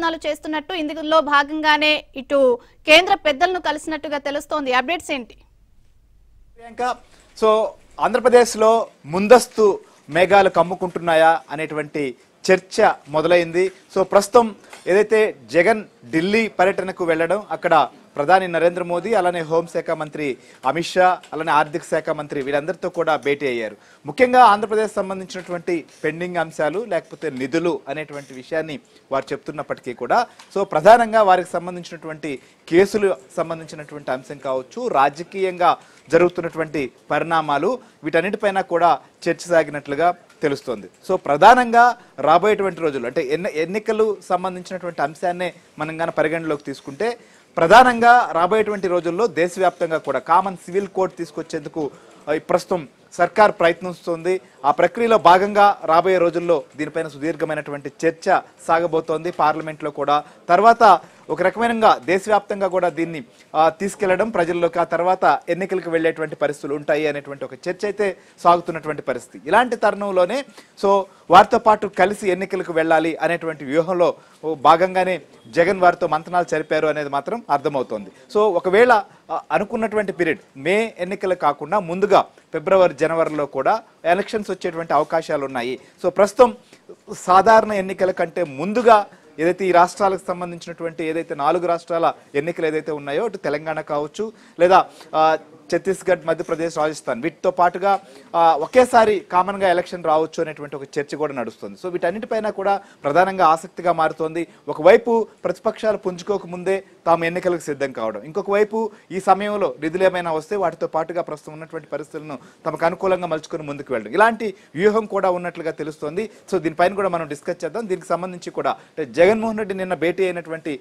ప్రయత్నాలు చేస్తున్నట్టు ఇందులో భాగంగానే ఇటు కేంద్ర పెద్దలను కలిసినట్టుగా తెలుస్తోంది. అప్డేట్స్ ఏంటి? ప్రియాంక సో ఆంధ్రప్రదేశ్లో ముందస్తు మేఘాలు కమ్ముకుంటున్నాయా అనేటువంటి చర్చ మొదలైంది. సో ప్రస్తుతం ఏదైతే జగన్ ఢిల్లీ పర్యటనకు వెళ్ళడం అక్కడ ప్రధాని నరేంద్ర మోదీ అలానే హోంశాఖ మంత్రి అమిత్ షా అలానే ఆర్థిక శాఖ మంత్రి వీరందరితో కూడా భేటీ అయ్యారు. ముఖ్యంగా ఆంధ్రప్రదేశ్ సంబంధించినటువంటి పెండింగ్ అంశాలు లేకపోతే నిధులు అనేటువంటి విషయాన్ని వారు చెప్తున్నప్పటికీ కూడా సో ప్రధానంగా వారికి సంబంధించినటువంటి కేసులు సంబంధించినటువంటి అంశం కావచ్చు రాజకీయంగా జరుగుతున్నటువంటి పరిణామాలు వీటన్నిటిపైన కూడా చర్చ సాగినట్లుగా తెలుస్తోంది. సో ప్రధానంగా రాబోయేటువంటి రోజులు అంటే ఎన్ని ఎన్నికలు సంబంధించినటువంటి అంశాన్నే మనం కానీ పరిగణలోకి తీసుకుంటే ప్రధానంగా రాబోయేటువంటి రోజుల్లో దేశవ్యాప్తంగా కూడా కామన్ సివిల్ కోడ్ తీసుకొచ్చేందుకు ప్రస్తుతం సర్కార్ ప్రయత్నిస్తోంది. ఆ ప్రక్రియలో భాగంగా రాబోయే రోజుల్లో దీనిపైన సుదీర్ఘమైనటువంటి చర్చ సాగబోతోంది. పార్లమెంట్లో కూడా. తర్వాత ఒక రకమైనగా దేశవ్యాప్తంగా కూడా దీన్ని తీసుకెళ్ళడం ప్రజల్లోకి ఆ తర్వాత ఎన్నికలకు వెళ్ళేటువంటి పరిస్థితులు ఉంటాయి అనేటువంటి ఒక చర్చ అయితే సాగుతున్నటువంటి పరిస్థితి. ఇలాంటి తరుణంలోనే సో వారితో పాటు కలిసి ఎన్నికలకు వెళ్ళాలి అనేటువంటి వ్యూహంలో భాగంగానే జగన్ వారితో మంతనాలు జరిపారు అనేది మాత్రం అర్థమవుతోంది. సో ఒకవేళ అనుకున్నటువంటి పీరియడ్ మే ఎన్నికలు కాకుండా ముందుగా ఫిబ్రవరి జనవరిలో కూడా ఎలక్షన్స్ వచ్చేటువంటి అవకాశాలు ఉన్నాయి సో ప్రస్తుతం సాధారణ ఎన్నికల కంటే ముందుగా ఏదైతే ఈ రాష్ట్రాలకు సంబంధించినటువంటి ఏదైతే నాలుగు రాష్ట్రాల ఎన్నికలు ఏదైతే ఉన్నాయో అటు తెలంగాణ కావచ్చు లేదా ఛత్తీస్గఢ్ మధ్యప్రదేశ్ రాజస్థాన్. వీటితో పాటుగా ఒకేసారి కామన్గా ఎలక్షన్ రావచ్చు అనేటువంటి ఒక చర్చ కూడా నడుస్తుంది. సో వీటన్నిటిపైన కూడా ప్రధానంగా ఆసక్తిగా మారుతోంది. ఒకవైపు ప్రతిపక్షాలు పుంజుకోక ముందే తాము ఎన్నికలకు సిద్ధం కావడం. ఇంకొక వైపు ఈ సమయంలో నిధులు ఏమైనా వస్తే వాటితో పాటుగా ప్రస్తుతం ఉన్నటువంటి పరిస్థితులను తమకు అనుకూలంగా మలుచుకొని ముందుకు వెళ్ళడం. ఇలాంటి వ్యూహం కూడా ఉన్నట్లుగా తెలుస్తోంది. సో దీనిపైన కూడా మనం డిస్కస్ చేద్దాం. దీనికి సంబంధించి కూడా అంటే జగన్మోహన్ రెడ్డి నిన్న భేటీ అయినటువంటి